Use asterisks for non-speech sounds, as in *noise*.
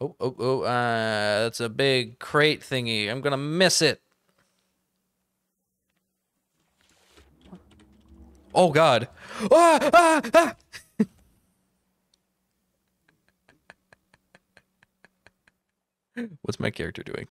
Oh, oh, oh, uh, that's a big crate thingy. I'm gonna miss it. Oh god. Ah, ah, ah. *laughs* What's my character doing?